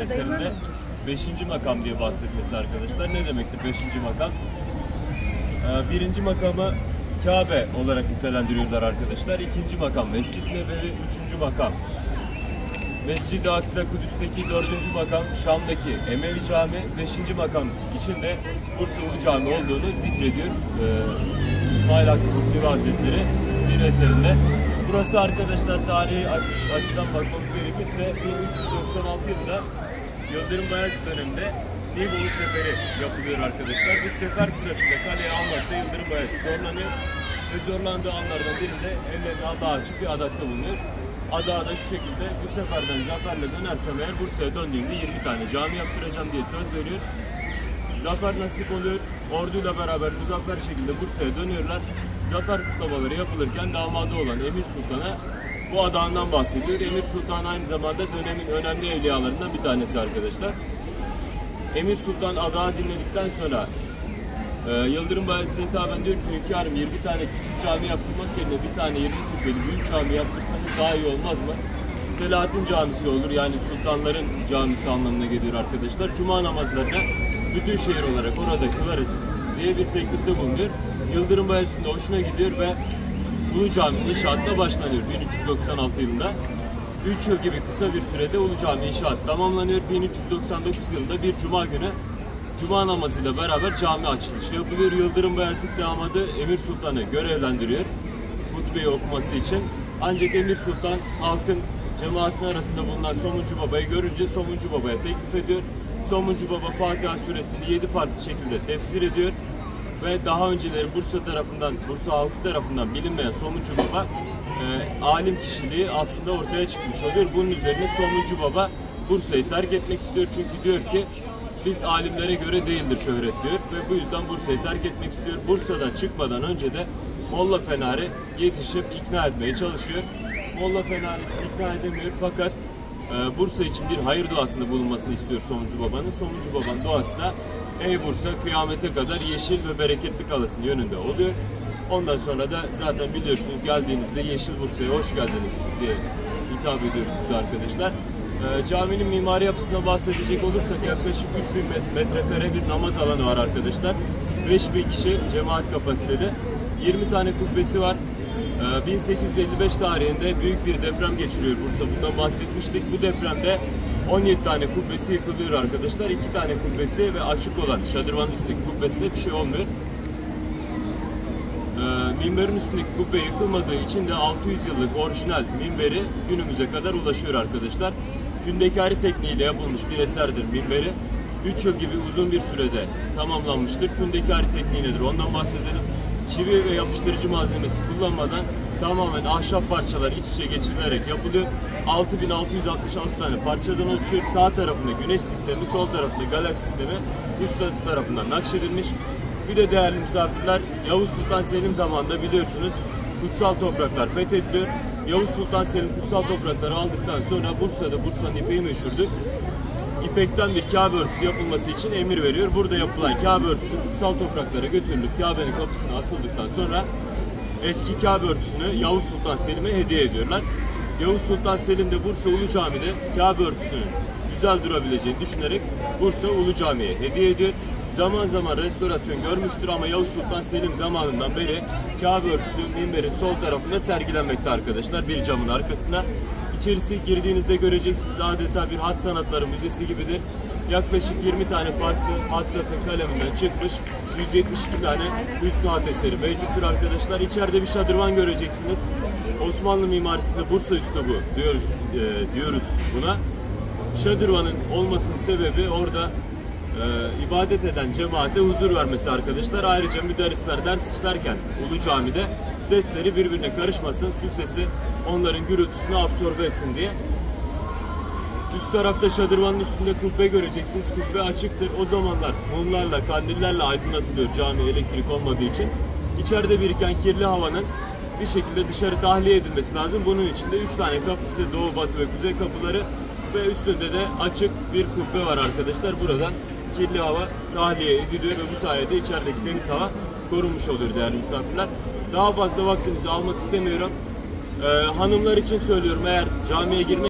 eserinde 5. makam diye bahsetmesi arkadaşlar. Ne demektir 5. makam? Ee, birinci makamı Kabe olarak nitelendiriyorlar arkadaşlar. İkinci makam Mescid Nebevi, üçüncü makam Mescid-i Aksa Kudüs'teki dördüncü makam Şam'daki Emevi Cami, beşinci makam içinde Bursa Ulu Cami olduğunu zikrediyor. Ee, İsmail Hakkı Bursevi Hazretleri bir eserinde. Burası arkadaşlar tarihi aç- açıdan bakmamız gerekirse 1396 yılında Yıldırım Bayezid döneminde Nibolu Seferi yapılıyor arkadaşlar. Bu sefer sırasında kaleye almakta Yıldırım Bayezid zorlanıyor ve zorlandığı anlardan birinde ellerine ada açıp bir adakta bulunuyor. Ada da şu şekilde bu seferden zaferle dönersem eğer Bursa'ya döndüğümde 20 tane cami yaptıracağım diye söz veriyor. Zafer nasip oluyor. Orduyla beraber muzaffer şekilde Bursa'ya dönüyorlar. Zafer kutlamaları yapılırken damadı olan Emir Sultan'a bu adağından bahsediyor. Emir Sultan aynı zamanda dönemin önemli evliyalarından bir tanesi arkadaşlar. Emir Sultan adağı dinledikten sonra e, Yıldırım Bayezid'e hitaben diyor ki hünkârım 20 tane küçük cami yaptırmak yerine bir tane 20 kubbeli büyük cami yaptırsanız daha iyi olmaz mı? Selahattin Camisi olur yani sultanların camisi anlamına geliyor arkadaşlar. Cuma namazlarına bütün şehir olarak orada kılarız diye bir teklifte bulunuyor. Yıldırım Bayezid'in hoşuna gidiyor ve Ulu Cami inşaatına başlanıyor 1396 yılında. 3 yıl gibi kısa bir sürede Ulu Cami inşaat tamamlanıyor. 1399 yılında bir cuma günü Cuma namazıyla beraber cami açılışı yapılıyor. Yıldırım Beyazıt damadı Emir Sultan'ı görevlendiriyor hutbeyi okuması için. Ancak Emir Sultan halkın cemaatin arasında bulunan Somuncu Baba'yı görünce Somuncu Baba'ya teklif ediyor. Somuncu Baba Fatiha suresini 7 farklı şekilde tefsir ediyor. Ve daha önceleri Bursa tarafından, Bursa halkı tarafından bilinmeyen Somuncu Baba e, alim kişiliği aslında ortaya çıkmış oluyor. Bunun üzerine Somuncu Baba Bursa'yı terk etmek istiyor çünkü diyor ki biz alimlere göre değildir şöhret diyor ve bu yüzden Bursa'yı terk etmek istiyor. Bursa'dan çıkmadan önce de Molla Fenari yetişip ikna etmeye çalışıyor. Molla Fenari ikna edemiyor fakat e, Bursa için bir hayır duasında bulunmasını istiyor Somuncu Baba'nın. Somuncu Baba'nın duası da Ey Bursa kıyamete kadar yeşil ve bereketli kalasın yönünde oluyor. Ondan sonra da zaten biliyorsunuz geldiğinizde Yeşil Bursa'ya hoş geldiniz diye hitap ediyoruz size arkadaşlar. Ee, caminin mimari yapısına bahsedecek olursak yaklaşık 3000 met- metrekare bir namaz alanı var arkadaşlar. 5000 kişi cemaat kapasiteli. 20 tane kubbesi var. Ee, 1855 tarihinde büyük bir deprem geçiriyor Bursa. Bundan bahsetmiştik. Bu depremde 17 tane kubbesi yıkılıyor arkadaşlar. 2 tane kubbesi ve açık olan şadırvan üstteki kubbesine bir şey olmuyor. Ee, minberin üstündeki kubbe yıkılmadığı için de 600 yıllık orijinal minberi günümüze kadar ulaşıyor arkadaşlar. Kündekari tekniğiyle yapılmış bir eserdir minberi. 3 yıl gibi uzun bir sürede tamamlanmıştır. Kündekari tekniği nedir ondan bahsedelim. Çivi ve yapıştırıcı malzemesi kullanmadan tamamen ahşap parçalar iç içe geçirilerek yapılıyor. 6666 tane parçadan oluşuyor. Sağ tarafında güneş sistemi, sol tarafında galaksi sistemi ustası tarafından nakşedilmiş. Bir de değerli misafirler Yavuz Sultan Selim zamanında biliyorsunuz kutsal topraklar fethediliyor. Yavuz Sultan Selim kutsal toprakları aldıktan sonra Bursa'da Bursa'nın ipeği meşhurdur. İpekten bir Kabe örtüsü yapılması için emir veriyor. Burada yapılan Kabe örtüsü kutsal topraklara götürülüp Kabe'nin kapısına asıldıktan sonra eski Kabe örtüsünü Yavuz Sultan Selim'e hediye ediyorlar. Yavuz Sultan Selim de Bursa Ulu Cami'de Kabe örtüsünün güzel durabileceğini düşünerek Bursa Ulu Cami'ye hediye ediyor. Zaman zaman restorasyon görmüştür ama Yavuz Sultan Selim zamanından beri Kabe örtüsü minberin sol tarafında sergilenmekte arkadaşlar bir camın arkasında. İçerisi girdiğinizde göreceksiniz adeta bir hat sanatları müzesi gibidir. Yaklaşık 20 tane farklı hatlatın kaleminden çıkmış 172 tane Hüsnü Hat eseri mevcuttur arkadaşlar. İçeride bir şadırvan göreceksiniz. Osmanlı mimarisinde Bursa üslubu diyoruz, e, diyoruz buna. Şadırvanın olmasının sebebi orada e, ibadet eden cemaate huzur vermesi arkadaşlar. Ayrıca müderrisler ders işlerken Ulu Cami'de sesleri birbirine karışmasın, su sesi onların gürültüsünü absorbe etsin diye. Üst tarafta şadırvanın üstünde kubbe göreceksiniz. Kubbe açıktır. O zamanlar mumlarla, kandillerle aydınlatılıyor cami elektrik olmadığı için. İçeride biriken kirli havanın bir şekilde dışarı tahliye edilmesi lazım. Bunun için de 3 tane kapısı, doğu, batı ve kuzey kapıları ve üstünde de açık bir kubbe var arkadaşlar. Buradan kirli hava tahliye ediliyor ve bu sayede içerideki temiz hava korunmuş oluyor değerli misafirler. Daha fazla vaktinizi almak istemiyorum. Ee, hanımlar için söylüyorum eğer camiye girmek